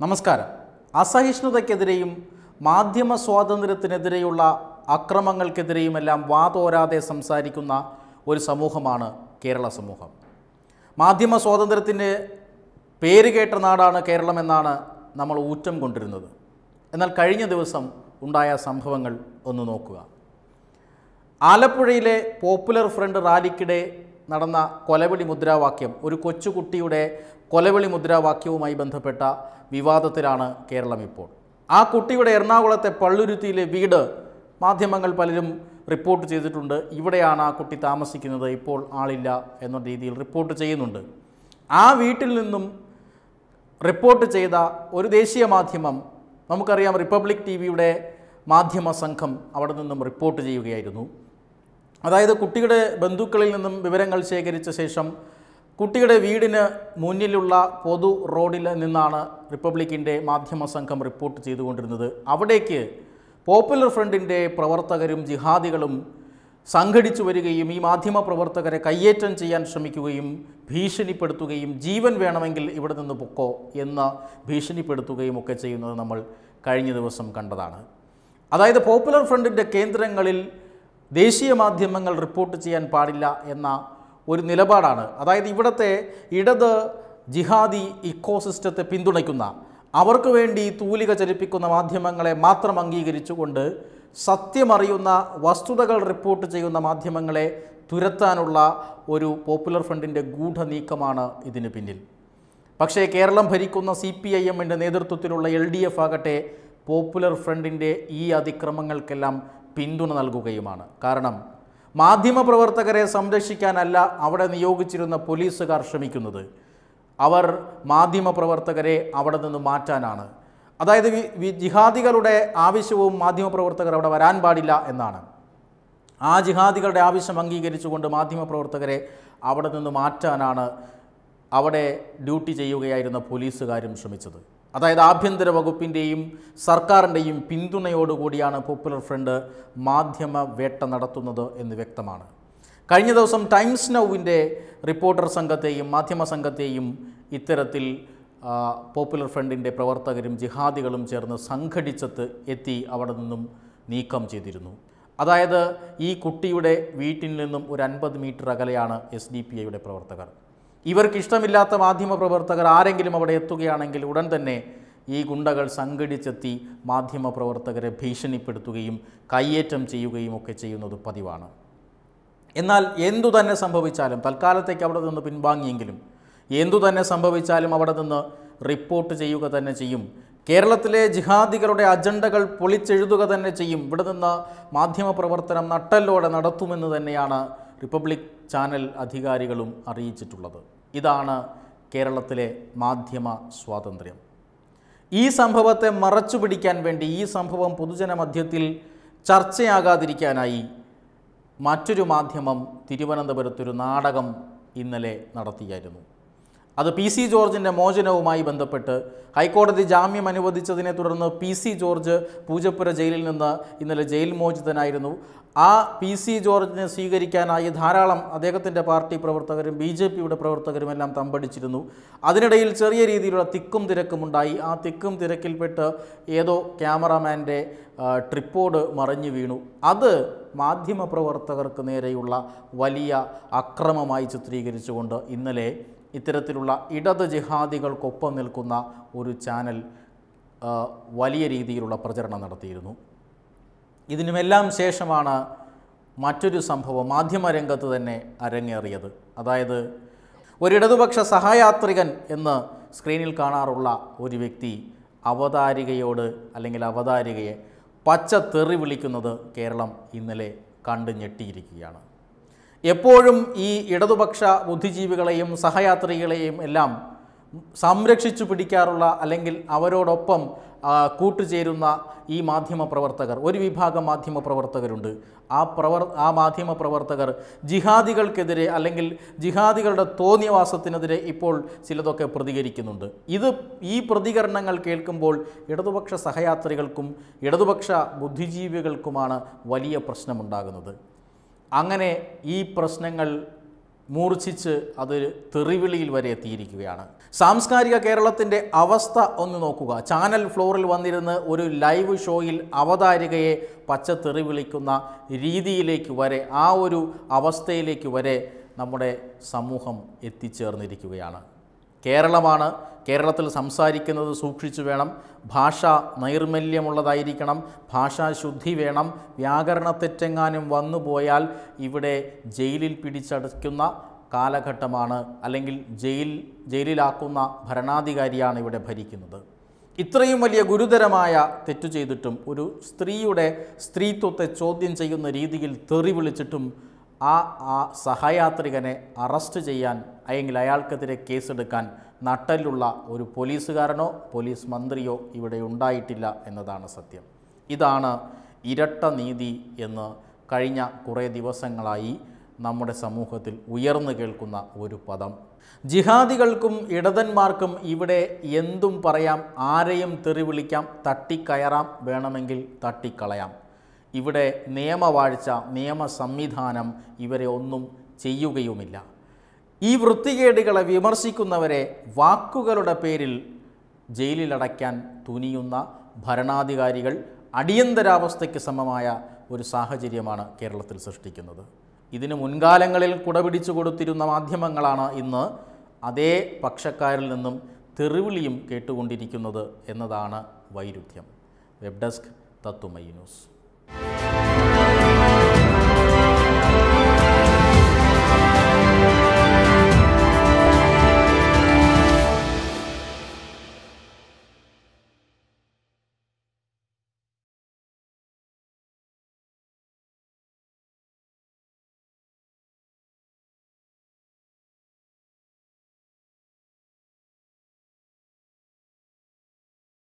നമസ്കാരം. അസഹിഷ്ണുതയ്ക്കെതിരെയും മാധ്യമ സ്വാതന്ത്ര്യത്തിനെതിരെയുള്ള അക്രമങ്ങൾക്കെതിരെയുമെല്ലാം വാതോരാതെ സംസാരിക്കുന്ന ഒരു സമൂഹമാണ് കേരള സമൂഹം. മാധ്യമ സ്വാതന്ത്ര്യത്തിന്റെ പേര് കേട്ട നാടാണ് കേരളമെന്നാണ് നമ്മൾ ഊറ്റം കൊണ്ടിരുന്നത്. എന്നാൽ കഴിഞ്ഞ ദിവസം ഉണ്ടായ സംഭവങ്ങൾ ഒന്ന് നോക്കുക. ആലപ്പുഴയിലെ പോപ്പുലർ ഫ്രണ്ട് റാലിക്കിടെ നടന്ന കൊലവിളി മുദ്രാവാക്യം ഒരു കൊച്ചുകുട്ടിയുടെ കൊലവിളി മുദ്രാവാക്യവുമായി ബന്ധപ്പെട്ട വിവാദത്തിലാണ് കേരളം ഇപ്പോൾ. ആ കുട്ടിയുടെ എറണാകുളത്തെ പള്ളുരുത്തിയിലെ വീട് മാധ്യമങ്ങൾ പലരും റിപ്പോർട്ട് ചെയ്തിട്ടുണ്ട്. ഇവിടെയാണ് ആ കുട്ടി താമസിക്കുന്നത്. ഇപ്പോൾ ആളില്ല എന്ന രീതിയിൽ റിപ്പോർട്ട് ചെയ്യുന്നുണ്ട്. ആ വീട്ടിൽ നിന്നും റിപ്പോർട്ട് ചെയ്ത ഒരു ദേശീയ മാധ്യമം നമുക്കറിയാം റിപ്പബ്ലിക് ടി വിയുടെ മാധ്യമ സംഘം അവിടെ നിന്നും റിപ്പോർട്ട് ചെയ്യുകയായിരുന്നു. അതായത് കുട്ടിയുടെ ബന്ധുക്കളിൽ നിന്നും വിവരങ്ങൾ ശേഖരിച്ച ശേഷം കുട്ടിയുടെ വീടിന് മുന്നിലുള്ള പൊതു റോഡിൽ നിന്നാണ് റിപ്പബ്ലിക്കിന്റെ മാധ്യമ സംഘം റിപ്പോർട്ട് ചെയ്തുകൊണ്ടിരുന്നത്. അവിടേക്ക് പോപ്പുലർ ഫ്രണ്ടിന്റെ പ്രവർത്തകരും ജിഹാദികളും സംഘടിച്ചു വരികയും ഈ മാധ്യമ പ്രവർത്തകരെ കയ്യേറ്റം ചെയ്യാൻ ശ്രമിക്കുകയും ഭീഷണിപ്പെടുത്തുകയും ജീവൻ വേണമെങ്കിൽ ഇവിടെ നിന്ന് പൊക്കോ എന്ന് ഭീഷണിപ്പെടുത്തുകയും ഒക്കെ ചെയ്യുന്നത് നമ്മൾ കഴിഞ്ഞ ദിവസം കണ്ടതാണ്. അതായത് പോപ്പുലർ ഫ്രണ്ടിന്റെ കേന്ദ്രങ്ങളിൽ ദേശീയ മാധ്യമങ്ങൾ റിപ്പോർട്ട് ചെയ്യാൻ പാടില്ല എന്ന ഒരു നിലപാടാണ്. അതായത് ഇവിടുത്തെ ഇടത് ജിഹാദി ഇക്കോസിസ്റ്റത്തെ പിന്തുണയ്ക്കുന്ന അവർക്ക് വേണ്ടി തൂലിക ചലിപ്പിക്കുന്ന മാധ്യമങ്ങളെ മാത്രം അംഗീകരിച്ചുകൊണ്ട് സത്യമറിയുന്ന വസ്തുതകൾ റിപ്പോർട്ട് ചെയ്യുന്ന മാധ്യമങ്ങളെ തുരത്താനുള്ള ഒരു പോപ്പുലർ ഫ്രണ്ടിന്റെ ഗൂഢനീക്കമാണ് ഇതിന് പിന്നിൽ. പക്ഷേ കേരളം ഭരിക്കുന്ന സി പി ഐ എമ്മിന്റെ നേതൃത്വത്തിലുള്ള എൽ ഡി എഫ് ആകട്ടെ പോപ്പുലർ ഫ്രണ്ടിന്റെ ഈ അതിക്രമങ്ങൾക്കെല്ലാം പിന്തുണ നൽകുകയുമാണ്. കാരണം മാധ്യമപ്രവർത്തകരെ സംരക്ഷിക്കാനല്ല അവിടെ നിയോഗിച്ചിരുന്ന പോലീസുകാർ ശ്രമിക്കുന്നത്. അവർ മാധ്യമപ്രവർത്തകരെ അവിടെ നിന്ന് മാറ്റാനാണ്. അതായത് വി- ജിഹാദികളുടെ ആവശ്യവും മാധ്യമപ്രവർത്തകർ അവിടെ വരാൻ പാടില്ല എന്നാണ്. ആ ജിഹാദികളുടെ ആവശ്യം അംഗീകരിച്ചുകൊണ്ട് മാധ്യമപ്രവർത്തകരെ അവിടെ നിന്ന് മാറ്റാനാണ് അവിടെ ഡ്യൂട്ടി ചെയ്യുകയായിരുന്ന പോലീസുകാരും ശ്രമിച്ചത്. അതായത് ആഭ്യന്തര വകുപ്പിന്റെയും സർക്കാരിന്റെയും പിന്തുണയോടുകൂടിയാണ് പോപ്പുലർ ഫ്രണ്ട് മാധ്യമ വേട്ട നടത്തുന്നത് എന്ന് വ്യക്തമാണ്. കഴിഞ്ഞ ദിവസം ടൈംസ് നൗവിന്റെ റിപ്പോർട്ടർ സംഘത്തെയും മാധ്യമ സംഘത്തെയും ഇത്തരത്തിൽ പോപ്പുലർ ഫ്രണ്ടിന്റെ പ്രവർത്തകരും ജിഹാദികളും ചേർന്ന് സംഘടിച്ചത്ത് എത്തി അവിടെ നിന്നും നീക്കം ചെയ്തിരുന്നു. അതായത് ഈ കുട്ടിയുടെ വീട്ടിൽ നിന്നും ഒരു അൻപത് മീറ്റർ അകലെയാണ് എസ് ഡി പി ഐയുടെ പ്രവർത്തകർ. ഇവർക്ക് ഇഷ്ടമില്ലാത്ത മാധ്യമ പ്രവർത്തകർ ആരെങ്കിലും അവിടെ എത്തുകയാണെങ്കിൽ ഉടൻ തന്നെ ഈ ഗുണ്ടകൾ സംഘടിച്ചെത്തി മാധ്യമ പ്രവർത്തകരെ ഭീഷണിപ്പെടുത്തുകയും കയ്യേറ്റം ചെയ്യുകയും ഒക്കെ ചെയ്യുന്നത് പതിവാണ്. എന്നാൽ എന്തു തന്നെ സംഭവിച്ചാലും തൽക്കാലത്തേക്ക് അവിടെ നിന്ന് പിൻവാങ്ങിയെങ്കിലും എന്തു തന്നെ സംഭവിച്ചാലും അവിടെ നിന്ന് റിപ്പോർട്ട് ചെയ്യുക തന്നെ ചെയ്യും. കേരളത്തിലെ ജിഹാദികളുടെ അജണ്ടകൾ പൊളിച്ചെഴുതുക തന്നെ ചെയ്യും. ഇവിടെ നിന്ന് മാധ്യമപ്രവർത്തനം നട്ടല്ലോടെ നടത്തുമെന്ന് തന്നെയാണ് റിപ്പബ്ലിക് ചാനൽ അധികാരികളും അറിയിച്ചിട്ടുള്ളത്. ഇതാണ് കേരളത്തിലെ മാധ്യമ സ്വാതന്ത്ര്യം. ഈ സംഭവത്തെ മറച്ചു പിടിക്കാൻ വേണ്ടി ഈ സംഭവം പൊതുജന മധ്യത്തിൽ ചർച്ചയാകാതിരിക്കാനായി മറ്റൊരു മാധ്യമം തിരുവനന്തപുരത്തൊരു നാടകം ഇന്നലെ നടത്തിയായിരുന്നു. അത് പി സി ജോർജിന്റെ മോചനവുമായി ബന്ധപ്പെട്ട് ഹൈക്കോടതി ജാമ്യം അനുവദിച്ചതിനെ തുടർന്ന് പി സി ജോർജ് പൂജപ്പുര ജയിലിൽ നിന്ന് ഇന്നലെ ജയിൽ മോചിതനായിരുന്നു. ആ പി സി ജോർജിനെ സ്വീകരിക്കാനായി ധാരാളം അദ്ദേഹത്തിന്റെ പാർട്ടി പ്രവർത്തകരും ബി ജെ പിയുടെ പ്രവർത്തകരുമെല്ലാം തമ്പടിച്ചിരുന്നു. അതിനിടയിൽ ചെറിയ രീതിയിലുള്ള തിക്കും തിരക്കും ഉണ്ടായി. ആ തിക്കും തിരക്കിൽപ്പെട്ട് ഏതോ ക്യാമറാമാന്റെ ട്രിപ്പോഡ് മറിഞ്ഞു വീണു. അത് മാധ്യമപ്രവർത്തകർക്ക് നേരെയുള്ള വലിയ അക്രമമായി ചിത്രീകരിച്ചുകൊണ്ട് ഇന്നലെ ഇത്തരത്തിലുള്ള ഇടത് ജിഹാദികൾക്കൊപ്പം നിൽക്കുന്ന ഒരു ചാനൽ വലിയ രീതിയിലുള്ള പ്രചരണം നടത്തിയിരുന്നു. ഇതിനുമെല്ലാം ശേഷമാണ് മറ്റൊരു സംഭവം മാധ്യമരംഗത്ത് തന്നെ അരങ്ങേറിയത്. അതായത് ഒരിടതുപക്ഷ സഹയാത്രികൻ എന്ന് സ്ക്രീനിൽ കാണാറുള്ള ഒരു വ്യക്തി അവതാരികയോട് അല്ലെങ്കിൽ അവതാരികയെ പച്ച തെറി വിളിക്കുന്നത് കേരളം ഇന്നലെ കണ്ടു ഞെട്ടിയിരിക്കുകയാണ്. എപ്പോഴും ഈ ഇടതുപക്ഷ ബുദ്ധിജീവികളെയും സഹയാത്രികളെയും എല്ലാം സംരക്ഷിച്ചു പിടിക്കാറുള്ള അല്ലെങ്കിൽ അവരോടൊപ്പം കൂട്ടുചേരുന്ന ഈ മാധ്യമ പ്രവർത്തകർ ഒരു വിഭാഗം മാധ്യമ പ്രവർത്തകരുണ്ട്. ആ പ്രവർ ആ മാധ്യമ പ്രവർത്തകർ ജിഹാദികൾക്കെതിരെ അല്ലെങ്കിൽ ജിഹാദികളുടെ തോന്നിയവാസത്തിനെതിരെ ഇപ്പോൾ ചിലതൊക്കെ പ്രതികരിക്കുന്നുണ്ട്. ഇത് ഈ പ്രതികരണങ്ങൾ കേൾക്കുമ്പോൾ ഇടതുപക്ഷ സഹയാത്രികൾക്കും ഇടതുപക്ഷ ബുദ്ധിജീവികൾക്കുമാണ് വലിയ പ്രശ്നമുണ്ടാകുന്നത്. അങ്ങനെ ഈ പ്രശ്നങ്ങൾ മൂർച്ഛിച്ച് അത് തെറിവിളിയിൽ വരെ എത്തിയിരിക്കുകയാണ്. സാംസ്കാരിക കേരളത്തിന്റെ അവസ്ഥ ഒന്ന് നോക്കുക. ചാനൽ ഫ്ലോറിൽ വന്നിരുന്ന് ഒരു ലൈവ് ഷോയിൽ അവതാരികയെ പച്ച തെറിവിളിക്കുന്ന രീതിയിലേക്ക് വരെ ആ ഒരു അവസ്ഥയിലേക്ക് വരെ നമ്മുടെ സമൂഹം എത്തിച്ചേർന്നിരിക്കുകയാണ്. കേരളമാണ് കേരളത്തിൽ സംസാരിക്കുന്നത് സൂക്ഷിച്ചു വേണം. ഭാഷ നൈർമല്യമുള്ളതായിരിക്കണം. ഭാഷാശുദ്ധി വേണം. വ്യാകരണത്തെറ്റെങ്ങാനും വന്നുപോയാൽ ഇവിടെ ജയിലിൽ പിടിച്ചടയ്ക്കുന്ന കാലഘട്ടമാണ്. അല്ലെങ്കിൽ ജയിൽ ജയിലിലാക്കുന്ന ഭരണാധികാരിയാണ് ഇവിടെ ഭരിക്കുന്നത്. ഇത്രയും വലിയ ഗുരുതരമായ തെറ്റു ചെയ്തിട്ടും ഒരു സ്ത്രീയുടെ സ്ത്രീത്വത്തെ ചോദ്യം ചെയ്യുന്ന രീതിയിൽ തെറി വിളിച്ചിട്ടും ആ ആ സഹയാത്രികനെ അറസ്റ്റ് ചെയ്യാൻ അല്ലെങ്കിൽ അയാൾക്കെതിരെ കേസെടുക്കാൻ നട്ടലുള്ള ഒരു പോലീസുകാരനോ പോലീസ് മന്ത്രിയോ ഇവിടെ ഉണ്ടായിട്ടില്ല എന്നതാണ് സത്യം. ഇതാണ് ഇരട്ട നീതി എന്ന് കഴിഞ്ഞ കുറേ ദിവസങ്ങളായി നമ്മുടെ സമൂഹത്തിൽ ഉയർന്നു കേൾക്കുന്ന ഒരു പദം. ജിഹാദികൾക്കും ഇടതന്മാർക്കും ഇവിടെ എന്തും പറയാം ആരെയും തെറി വിളിക്കാം തട്ടിക്കയറാം വേണമെങ്കിൽ തട്ടിക്കളയാം. ഇവിടെ നിയമവാഴ്ച നിയമ സംവിധാനം ഇവരെ ഒന്നും ചെയ്യുകയുമില്ല. ഈ വൃത്തികേടുകളെ വിമർശിക്കുന്നവരെ വാക്കുകളുടെ പേരിൽ ജയിലിലടയ്ക്കാൻ തുനിയുന്ന ഭരണാധികാരികൾ അടിയന്തരാവസ്ഥയ്ക്ക് സമമായ ഒരു സാഹചര്യമാണ് കേരളത്തിൽ സൃഷ്ടിക്കുന്നത്. ഇതിന് മുൻകാലങ്ങളിൽ കുടപിടിച്ചു കൊടുത്തിരുന്ന മാധ്യമങ്ങളാണ് ഇന്ന് അതേ പക്ഷക്കാരിൽ നിന്നും തെറിവിളിയും കേട്ടുകൊണ്ടിരിക്കുന്നത് എന്നതാണ് വൈരുദ്ധ്യം. വെബ് ഡെസ്ക് തത്തുമൈ ന്യൂസ്.